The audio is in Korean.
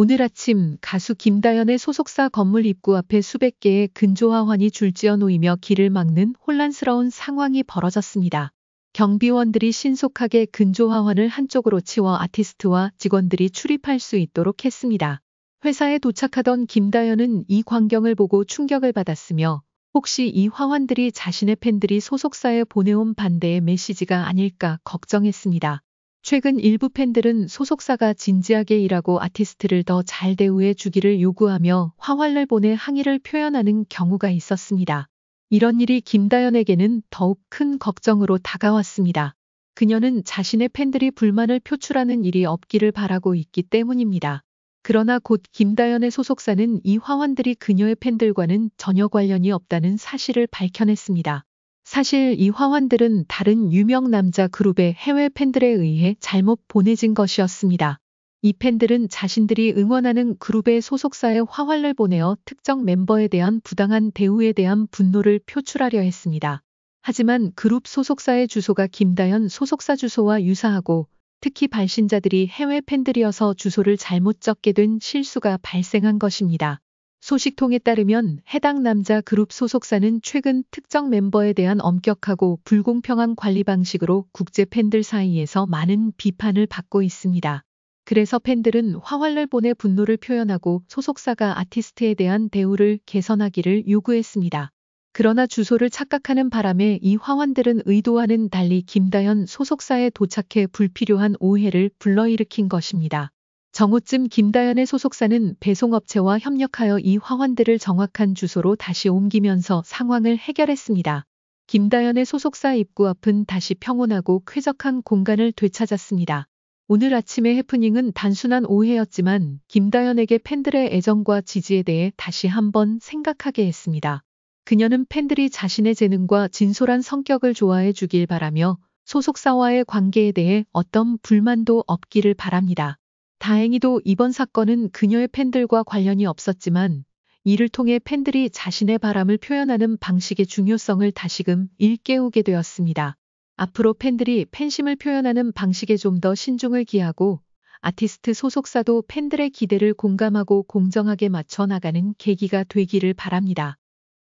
오늘 아침 가수 김다연의 소속사 건물 입구 앞에 수백 개의 근조화환이 줄지어 놓이며 길을 막는 혼란스러운 상황이 벌어졌습니다. 경비원들이 신속하게 근조화환을 한쪽으로 치워 아티스트와 직원들이 출입할 수 있도록 했습니다. 회사에 도착하던 김다연은 이 광경을 보고 충격을 받았으며 혹시 이 화환들이 자신의 팬들이 소속사에 보내온 반대의 메시지가 아닐까 걱정했습니다. 최근 일부 팬들은 소속사가 진지하게 일하고 아티스트를 더 잘 대우해 주기를 요구하며 화환을 보내 항의를 표현하는 경우가 있었습니다. 이런 일이 김다연에게는 더욱 큰 걱정으로 다가왔습니다. 그녀는 자신의 팬들이 불만을 표출하는 일이 없기를 바라고 있기 때문입니다. 그러나 곧 김다연의 소속사는 이 화환들이 그녀의 팬들과는 전혀 관련이 없다는 사실을 밝혀냈습니다. 사실 이 화환들은 다른 유명 남자 그룹의 해외 팬들에 의해 잘못 보내진 것이었습니다. 이 팬들은 자신들이 응원하는 그룹의 소속사에 화환을 보내어 특정 멤버에 대한 부당한 대우에 대한 분노를 표출하려 했습니다. 하지만 그룹 소속사의 주소가 김다연 소속사 주소와 유사하고 특히 발신자들이 해외 팬들이어서 주소를 잘못 적게 된 실수가 발생한 것입니다. 소식통에 따르면 해당 남자 그룹 소속사는 최근 특정 멤버에 대한 엄격하고 불공평한 관리 방식으로 국제 팬들 사이에서 많은 비판을 받고 있습니다. 그래서 팬들은 화환을 보내 분노를 표현하고 소속사가 아티스트에 대한 대우를 개선하기를 요구했습니다. 그러나 주소를 착각하는 바람에 이 화환들은 의도와는 달리 김다연 소속사에 도착해 불필요한 오해를 불러일으킨 것입니다. 정오쯤 김다연의 소속사는 배송업체와 협력하여 이 화환들을 정확한 주소로 다시 옮기면서 상황을 해결했습니다. 김다연의 소속사 입구 앞은 다시 평온하고 쾌적한 공간을 되찾았습니다. 오늘 아침의 해프닝은 단순한 오해였지만 김다연에게 팬들의 애정과 지지에 대해 다시 한번 생각하게 했습니다. 그녀는 팬들이 자신의 재능과 진솔한 성격을 좋아해 주길 바라며 소속사와의 관계에 대해 어떤 불만도 없기를 바랍니다. 다행히도 이번 사건은 그녀의 팬들과 관련이 없었지만 이를 통해 팬들이 자신의 바람을 표현하는 방식의 중요성을 다시금 일깨우게 되었습니다. 앞으로 팬들이 팬심을 표현하는 방식에 좀 더 신중을 기하고 아티스트 소속사도 팬들의 기대를 공감하고 공정하게 맞춰 나가는 계기가 되기를 바랍니다.